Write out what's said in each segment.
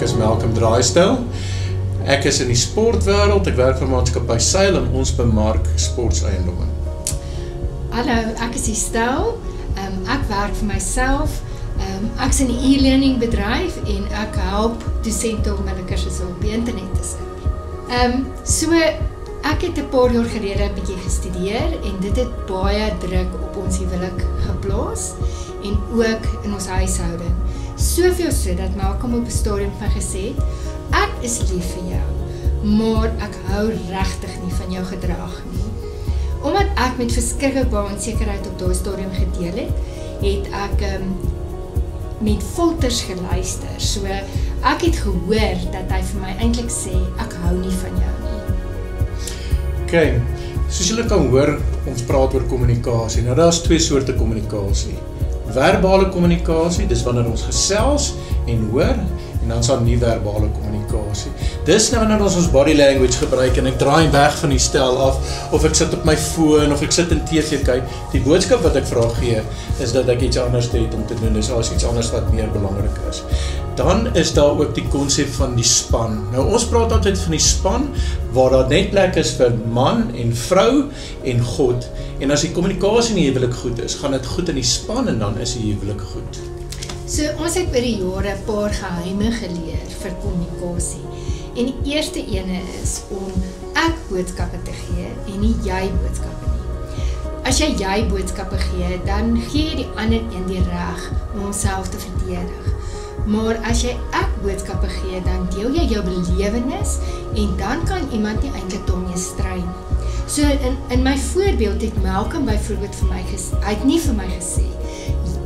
Ek is Malcolm Draaistel. Ek is in die sportwêreld. Ek werk vir maatskappy Sail en ons bemark sporteiendomme. Hallo, ek is Estel. Um, ek werk vir myself. Um, ek is in die e-learning bedryf en ek help dosente om hulle kursusse op die internet te sit. Ehm um, so ek het 'n paar jaar gelede 'n bietjie gestudeer en dit het baie druk op ons huwelik geplaas en ook in ons huishouding. Soveel so dat Malcolm op 'n stadium van gesê het, ek is lief vir jou, maar ek hou regtig nie van jou gedrag nie. Omdat ek met verskriklike baie onsekerheid op daai stadium gedeel het, het ek um, met filters geluister. So ek het gehoor dat hy vir my eintlik sê ek hou nie van jou nie. OK. Soos julle kan hoor, ons praat oor kommunikasie. Nou daar's twee soorte kommunikasie verbale kommunikasie, dis wanneer ons gesels en hoor en dan sal nie verbale kommunikasie. Dis nou wanneer ons ons body language gebruik en ek draai weg van die stel af of ek sit op my foon of ek sit in TV kyk. Die boodskap wat ek vra gee is dat ek iets anders het om te doen. Dis al iets anders wat meer belangrik is. Dan is daar ook die konsep van die span. Nou ons praat altyd van die span waar daar net plek is vir man en vrou en God. En as die kommunikasie in die huwelik goed is, gaan dit goed in die span en dan is die huwelik goed. So ons het oor die jare 'n paar geheime geleer vir kommunikasie. En die eerste ene is om ek boodskappe te gee en nie jy boodskappe nie. As jy jy boodskappe gee, dan gee jy die ander een die reg om homself te verdedig. Maar as jy ek boodskappe gee, dan deel jy jou belewenis en dan kan iemand nie eintlik daarmee stry nie. So in in my voorbeeld het Malcolm byvoorbeeld vir my gesê, hy het nie vir my gesê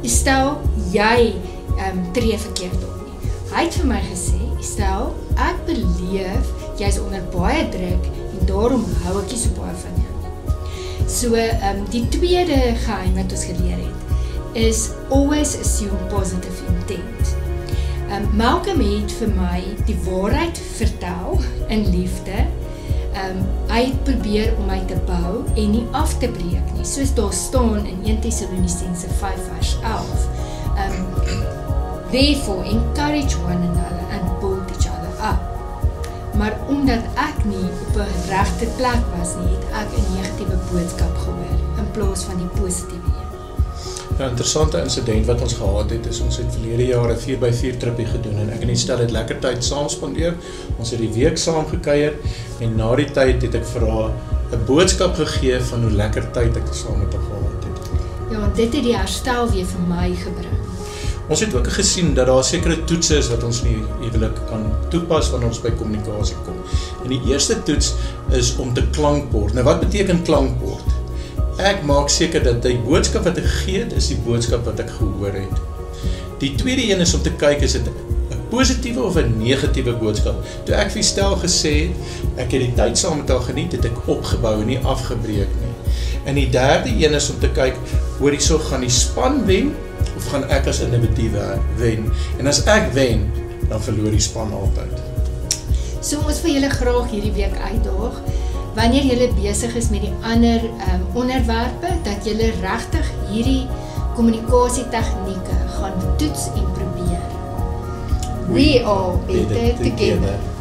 stel jy ehm um, tree verkeerd op nie. Hy het vir my gesê, stel ek beleef jy's onder baie druk en daarom hou ek nie so baie van jou nie. So ehm um, die tweede geheim wat ons geleer het is always assume positive intent. Ehm um, Malcolm het vir my die waarheid vertel in liefde ehm um, hy het probeer om my te bou en nie af te breek nie. Soos daar staan in 1 Tessalonisense 5 vers 11. Therefore encourage one another and build each other up. Maar omdat ek nie op 'n regte plek was nie, het ek 'n negatiewe boodskap gehoor in plaas van die positiewe een. 'n interessante insident wat ons gehad het is ons het verlede jaar 'n 4x4 tripie gedoen en ek en die stel het lekker tyd saam spandeer. Ons het die week saam gekuier en na die tyd het ek vir haar 'n boodskap gegee van hoe lekker tyd ek saam met haar gehad het. Ja, en dit het die herstel weer vir my gebring. Ons het ook gesien dat daar sekere toetse is wat ons nie ewelik kan toepas wanneer ons by kommunikasie kom. En die eerste toets is om te klankbord. Nou wat beteken klankbord? Ek maak seker dat die boodskap wat ek gee, is die boodskap wat ek gehoor het. Die tweede een is om te kyk is dit 'n positiewe of 'n negatiewe boodskap. Toe ek vir stel gesê het, ek het die tyd saam met haar geniet, het ek opgebou en nie afgebreek nie. En die derde een is om te kyk, hoor hierso gaan die span wen gaan ek as individu wen? En as ek wen, dan verloor die span altyd. So ons wil julle graag hierdie week uitdaag wanneer jy besig is met die ander um, onderwerpe dat jy regtig hierdie kommunikasie tegnieke gaan toets en probeer. We are better together. together.